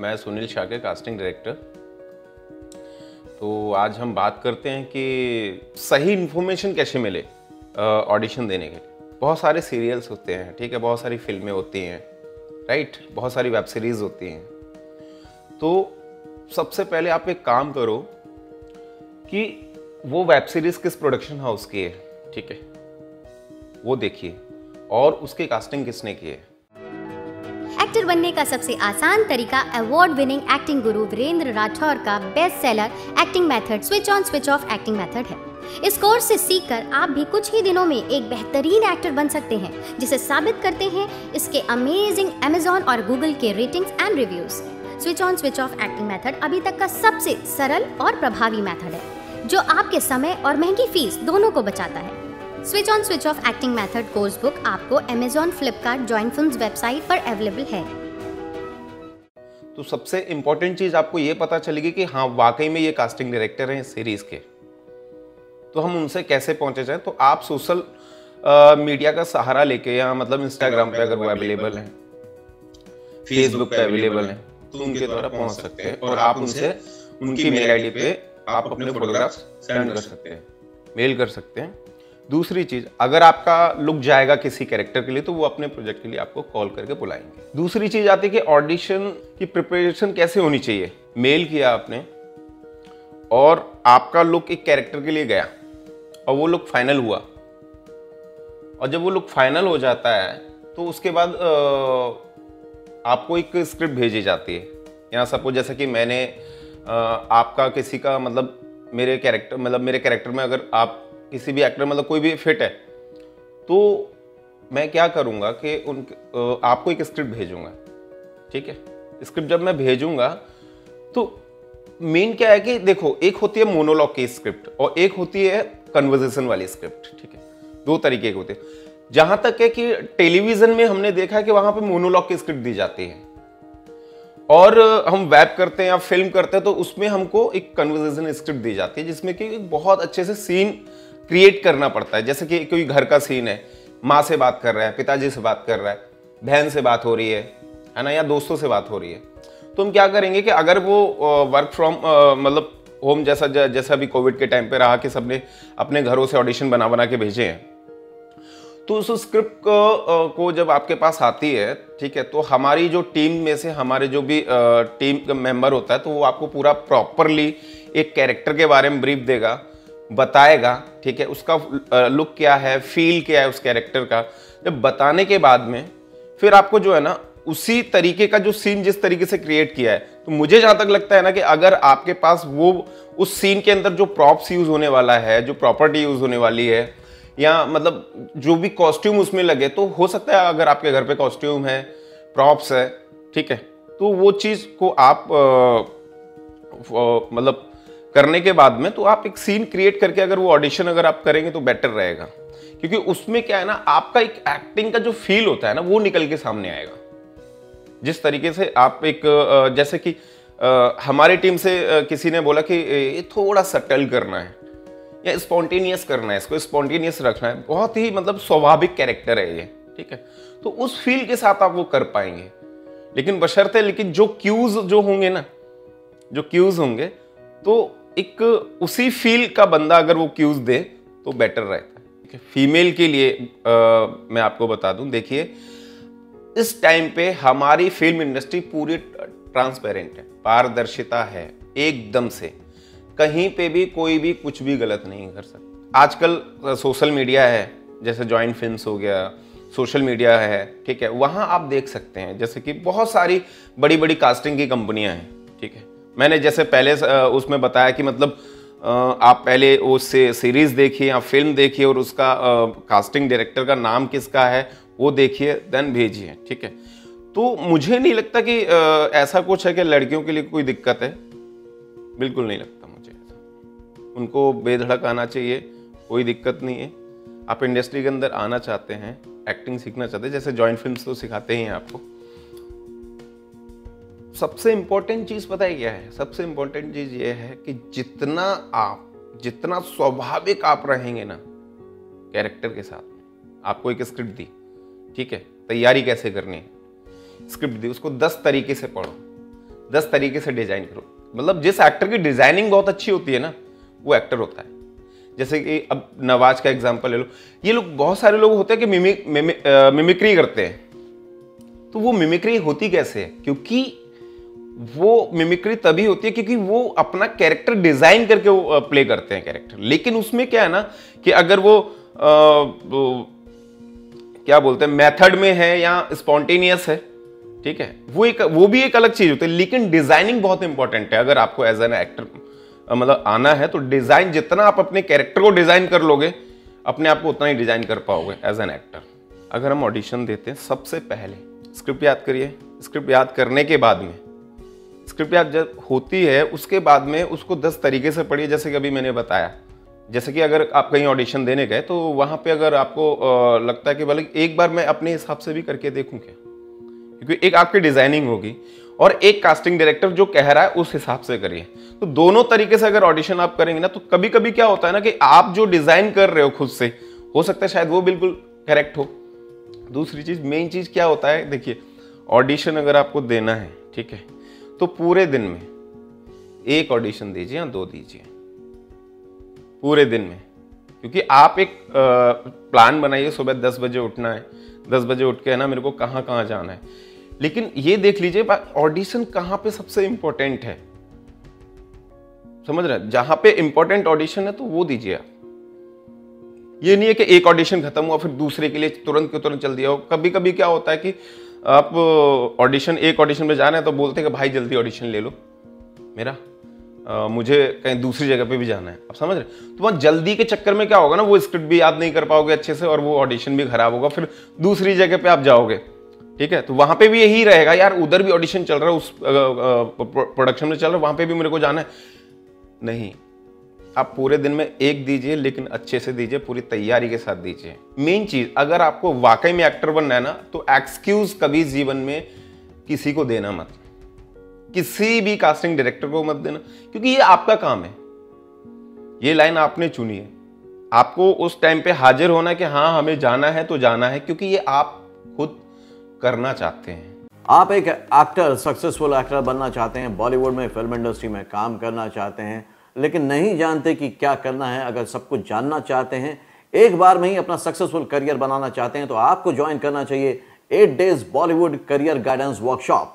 मैं सुनील शाह के casting director तो आज हम बात करते हैं कि सही इन्फॉर्मेशन कैसे मिले ऑडिशन देने के बहुत सारे सीरियल्स होते हैं, ठीक है? बहुत सारी फ़िल्में होती हैं राइट बहुत सारी वेब सीरीज़ होती हैं। तो सबसे पहले आप एक काम करो कि वो वेब सीरीज़ किस प्रोडक्शन हाउस की है, ठीक है? वो देखिए। और उसकी कास्टिंग किसने की है एक्टर बनने का सबसे आसान तरीका अवार्ड विनिंग एक्टिंग गुरु वीरेंद्र राठौर का best seller acting method switch on switch off acting method है। इस कोर्स से सीखकर आप भी कुछ ही दिनों में एक बेहतरीन एक्टर बन सकते हैं, जिसे साबित करते हैं इसके अमेजिंग अमेजोन और गूगल के ratings and reviews switch on switch off acting method अभी तक का सबसे सरल और प्रभावी मेथड है, जो आपके समय और महँगी फ़ीस दोनों को बचाता है। Switch on switch off acting method course book आपको Amazon Flipkart joint film website पर अवेलेबल है। तो सबसे इंपॉर्टेंट चीज़ आपको ये पता चलेगी कि हाँ वाकई में ये कास्टिंग डायरेक्टर हैं सीरीज़ के। तो हम उनसे कैसे पहुँचे जाए? तो आप सोशल मीडिया का सहारा लेके या मतलब इंस्टाग्राम पे अगर वो अवेलेबल है फेसबुक पे अवेलेबल है तो उनके द्वारा पहुँच सकते हैं और आप उनसे उनकी मेल आईडी पे आप अपने फोटोग्राफ सेंड कर सकते हैं। मेल कर सकते हैं। दूसरी चीज़, अगर आपका लुक जाएगा किसी कैरेक्टर के लिए तो वो अपने प्रोजेक्ट के लिए आपको कॉल करके बुलाएँगे। दूसरी चीज़ आती है कि ऑडिशन की प्रिपरेशन कैसे होनी चाहिए? मेल किया आपने, और आपका लुक एक कैरेक्टर के लिए गया, और वो लुक फाइनल हुआ। और जब वो लुक फाइनल हो जाता है तो उसके बाद आपको एक स्क्रिप्ट भेजी जाती है। यहाँ सपोज़ जैसे कि मैंने आपका किसी का मतलब मेरे कैरेक्टर मतलब मेरे कैरेक्टर में अगर आप किसी भी एक्टर मतलब कोई भी फिट है तो मैं क्या करूँगा कि उन आपको एक स्क्रिप्ट भेजूँगा, ठीक है? स्क्रिप्ट जब मैं भेजूँगा तो मेन क्या है कि देखो, एक होती है मोनोलॉग की स्क्रिप्ट और एक होती है कन्वर्जेशन वाली स्क्रिप्ट ठीक है? दो तरीके के होते हैं। जहाँ तक है कि टेलीविज़न में हमने देखा है कि वहाँ पे मोनोलॉग की स्क्रिप्ट दी जाती है। और हम वेब करते हैं या फ़िल्म करते हैं तो उसमें हमको एक कन्वर्जेशन स्क्रिप्ट दी जाती है, जिसमें कि बहुत अच्छे से सीन क्रिएट करना पड़ता है। जैसे कि कोई घर का सीन है माँ से बात कर रहा है पिताजी से बात कर रहा है बहन से बात हो रही है है ना या दोस्तों से बात हो रही है। तो हम क्या करेंगे कि अगर वो वर्क फ्रॉम मतलब होम जैसा जैसा भी कोविड के टाइम पे रहा कि सबने अपने घरों से ऑडिशन बना बना के भेजे हैं तो उस स्क्रिप्ट को, को जब आपके पास आती है ठीक है तो हमारी जो टीम में से हमारे जो भी टीम का मेंबर होता है तो वो आपको पूरा प्रॉपरली एक कैरेक्टर के बारे में ब्रीफ देगा। बताएगा, ठीक है, उसका लुक क्या है फील क्या है उस कैरेक्टर का, जब बताने के बाद में फिर आपको जो है ना, उसी तरीके का जो सीन जिस तरीके से क्रिएट किया है तो मुझे जहाँ तक लगता है ना कि अगर आपके पास वो, उस सीन के अंदर जो प्रॉप्स यूज़ होने वाला है, जो प्रॉपर्टी यूज़ होने वाली है, या मतलब जो भी कॉस्ट्यूम उसमें लगे तो हो सकता है अगर आपके घर पे कॉस्ट्यूम है प्रॉप्स है, ठीक है तो वो चीज़ को आप मतलब करने के बाद में तो आप एक सीन क्रिएट करके अगर वो ऑडिशन अगर आप करेंगे तो बेटर रहेगा। क्योंकि उसमें क्या है ना, आपका एक एक्टिंग का जो फील होता है ना, वो निकल के सामने आएगा। जिस तरीके से आप एक जैसे कि हमारी टीम से किसी ने बोला कि ये थोड़ा सटल करना है, या स्पॉन्टेनियस करना है, इसको स्पॉन्टेनियस रखना है। बहुत ही मतलब स्वाभाविक कैरेक्टर है ये, ठीक है? तो उस फील के साथ आप वो कर पाएँगे। लेकिन बशर्ते, लेकिन जो क्यूज जो होंगे ना, जो क्यूज होंगे तो एक उसी फील का बंदा अगर वो क्यूज दे तो बेटर रहता है। फीमेल के लिए आ, मैं आपको बता दूँ देखिए इस टाइम पे हमारी फ़िल्म इंडस्ट्री पूरी ट्रांसपेरेंट है पारदर्शिता है एकदम से। कहीं पे भी कोई भी कुछ भी गलत नहीं कर सकता। आजकल सोशल मीडिया है जैसे जॉइंट फ़िल्म हो गया सोशल मीडिया है ठीक है? वहाँ आप देख सकते हैं जैसे कि बहुत सारी बड़ी बड़ी कास्टिंग की कंपनियाँ हैं ठीक है? मैंने जैसे पहले उसमें बताया कि मतलब आप पहले उससे सीरीज़ देखिए या फ़िल्म देखिए और उसका कास्टिंग डायरेक्टर का नाम किसका है, वो देखिए देन भेजिए, ठीक है? तो मुझे नहीं लगता कि ऐसा कुछ है कि लड़कियों के लिए कोई दिक्कत है। बिल्कुल नहीं लगता मुझे ऐसा। उनको बेधड़क आना चाहिए, कोई दिक्कत नहीं है। आप इंडस्ट्री के अंदर आना चाहते हैं एक्टिंग सीखना चाहते हैं, जैसे जॉइंट फिल्म्स तो सिखाते ही हैं आपको। सबसे इंपॉर्टेंट चीज़ पता है क्या है? सबसे इम्पोर्टेंट चीज़ ये है कि जितना आप, जितना स्वाभाविक आप रहेंगे ना कैरेक्टर के साथ, आपको एक स्क्रिप्ट दी, ठीक है? तैयारी कैसे करनी है? स्क्रिप्ट दी, उसको दस तरीके से पढ़ो, दस तरीके से डिज़ाइन करो। मतलब जिस एक्टर की डिज़ाइनिंग बहुत अच्छी होती है ना, वो एक्टर होता है। जैसे कि अब नवाज़ का एग्ज़ाम्पल ले लो। ये लोग, बहुत सारे लोग होते हैं कि मिमिक मिमिक्री करते हैं। तो वो मिमिक्री होती कैसे है? क्योंकि वो मिमिक्री तभी होती है क्योंकि वो अपना कैरेक्टर डिज़ाइन करके वो प्ले करते हैं कैरेक्टर लेकिन उसमें क्या है ना कि अगर वो, आ, वो क्या बोलते हैं मेथड में है या स्पॉन्टेनियस है ठीक है वो एक वो भी एक अलग चीज़ होती है लेकिन डिज़ाइनिंग बहुत इंपॉर्टेंट है। अगर आपको एज एन एक्टर मतलब आना है तो डिज़ाइन जितना आप अपने कैरेक्टर को डिज़ाइन कर लोगे अपने आप को उतना ही डिज़ाइन कर पाओगे एज एन एक्टर अगर हम ऑडिशन देते हैं सबसे पहले स्क्रिप्ट याद करिए स्क्रिप्ट याद करने के बाद में याद जब होती है, उसके बाद में उसको दस तरीके से पढ़िए, जैसे कि अभी मैंने बताया। जैसे कि अगर आप कहीं ऑडिशन देने गए तो वहाँ पे अगर आपको लगता है कि भले एक बार मैं अपने हिसाब से भी करके देखूँ क्या? क्योंकि एक आपकी डिज़ाइनिंग होगी और एक कास्टिंग डायरेक्टर जो कह रहा है, उस हिसाब से करिए। तो दोनों तरीके से अगर ऑडिशन आप करेंगे ना तो कभी कभी क्या होता है ना कि आप जो डिज़ाइन कर रहे हो खुद से, हो सकता है शायद वो बिल्कुल करेक्ट हो। दूसरी चीज़ मेन चीज़ क्या होता है, देखिए ऑडिशन अगर आपको देना है, ठीक है तो पूरे दिन में एक ऑडिशन दीजिए या दो दीजिए। पूरे दिन में। क्योंकि आप एक प्लान बनाइए, सुबह दस बजे उठना है। दस बजे उठ के है ना, मेरे को कहाँ कहाँ जाना है। लेकिन ये देख लीजिए ऑडिशन कहाँ पे सबसे इंपॉर्टेंट है? समझ रहे जहाँ पे इंपॉर्टेंट ऑडिशन है तो वो दीजिए आप। ये नहीं है कि एक ऑडिशन खत्म हुआ, फिर दूसरे के लिए तुरंत के तुरंत चल दिया हो। कभी कभी क्या होता है कि आप ऑडिशन एक ऑडिशन में जाना है तो बोलते हैं कि भाई जल्दी ऑडिशन ले लो। मेरा आ, मुझे कहीं दूसरी जगह पे भी जाना है। आप समझ रहे तो वहाँ जल्दी के चक्कर में क्या होगा ना वो स्क्रिप्ट भी याद नहीं कर पाओगे अच्छे से और वो ऑडिशन भी खराब होगा। फिर दूसरी जगह पे आप जाओगे। ठीक है? तो वहाँ पे भी यही रहेगा। यार उधर भी ऑडिशन चल रहा है उस प्रोडक्शन में चल रहा है वहाँ पे भी मेरे को जाना है। नहीं आप पूरे दिन में एक दीजिए, लेकिन अच्छे से दीजिए, पूरी तैयारी के साथ दीजिए। मेन चीज़, अगर आपको वाकई में एक्टर बनना है ना तो एक्सक्यूज कभी जीवन में किसी को देना मत। किसी भी कास्टिंग डायरेक्टर को मत देना, क्योंकि ये आपका काम है। ये लाइन आपने चुनी है। आपको उस टाइम पे हाजिर होना कि हाँ हमें जाना है तो जाना है, क्योंकि ये आप खुद करना चाहते हैं। आप एक एक्टर सक्सेसफुल एक्टर बनना चाहते हैं बॉलीवुड में फ़िल्म इंडस्ट्री में काम करना चाहते हैं लेकिन नहीं जानते कि क्या करना है, अगर सब कुछ जानना चाहते हैं, एक बार में ही अपना सक्सेसफुल करियर बनाना चाहते हैं तो आपको ज्वाइन करना चाहिए eight days Bollywood career guidance workshop